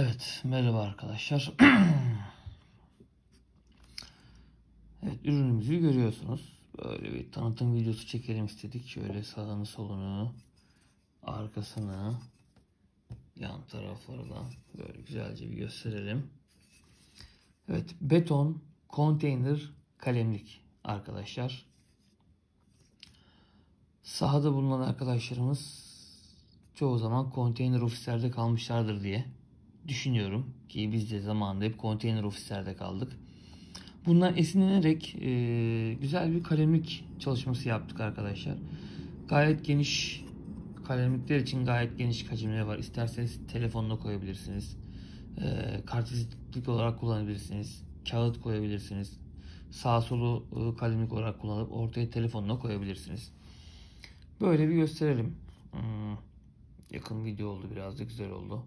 Evet, merhaba arkadaşlar. evet, ürünümüzü görüyorsunuz. Böyle bir tanıtım videosu çekelim istedik. Şöyle sağını solunu, arkasını, yan tarafları da böyle güzelce bir gösterelim. Evet, beton konteyner kalemlik arkadaşlar. Sahada bulunan arkadaşlarımız çoğu zaman konteyner ofislerde kalmışlardır diye düşünüyorum ki biz de zamanında hep konteyner ofislerde kaldık. Bundan esinlenerek e, güzel bir kalemlik çalışması yaptık arkadaşlar. Gayet geniş kalemlikler için gayet geniş hacimleri var. İsterseniz telefonla koyabilirsiniz. E, kartvizitlik olarak kullanabilirsiniz. Kağıt koyabilirsiniz. Sağ solu e, kalemlik olarak kullanıp ortaya telefonla koyabilirsiniz. Böyle bir gösterelim. Hmm, yakın video oldu biraz da güzel oldu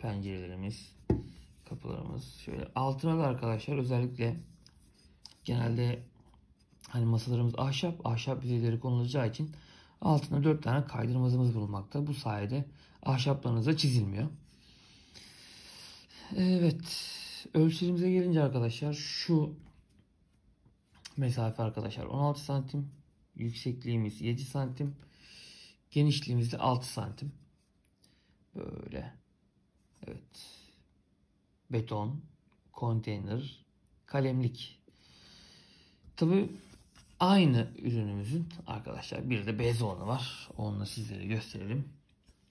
pencerelerimiz, kapılarımız. Şöyle altına da arkadaşlar özellikle genelde hani masalarımız ahşap, ahşap yüzeyleri konulacağı için altına 4 tane kaydırmazımız bulunmakta. Bu sayede ahşaplarınıza çizilmiyor. Evet. Ölçülerimize gelince arkadaşlar şu mesafe arkadaşlar 16 santim. Yüksekliğimiz 7 santim. Genişliğimiz de 6 santim. Böyle. Beton, konteyner, kalemlik. Tabi aynı ürünümüzün arkadaşlar bir de bez olanı var. Onu da sizlere gösterelim.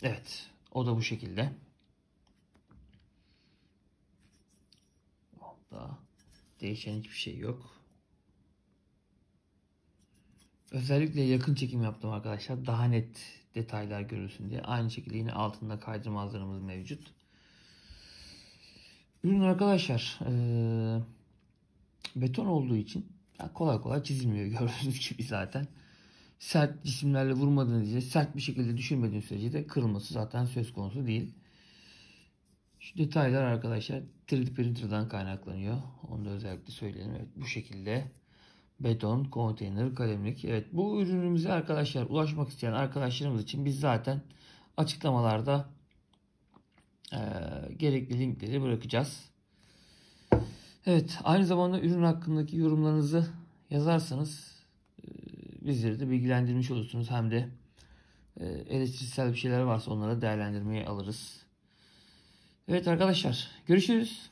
Evet. O da bu şekilde. Onda değişen hiçbir şey yok. Özellikle yakın çekim yaptım arkadaşlar. Daha net detaylar görülsün diye. Aynı şekilde yine altında kaydırmazlarımız mevcut. Ürün arkadaşlar e, beton olduğu için kolay kolay çizilmiyor gördüğünüz gibi zaten. Sert cisimlerle vurmadığınız için sert bir şekilde düşürmediğiniz sürece de kırılması zaten söz konusu değil. Şu detaylar arkadaşlar 3D printer'dan kaynaklanıyor. Onu da özellikle söyleyelim. Evet bu şekilde beton, konteyner, kalemlik. Evet bu ürünümüze arkadaşlar ulaşmak isteyen arkadaşlarımız için biz zaten açıklamalarda e, gerekli linkleri bırakacağız. Evet aynı zamanda ürün hakkındaki yorumlarınızı yazarsanız e, bizleri de bilgilendirmiş olursunuz. Hem de e, eleştirisel bir şeyler varsa onları değerlendirmeye alırız. Evet arkadaşlar görüşürüz.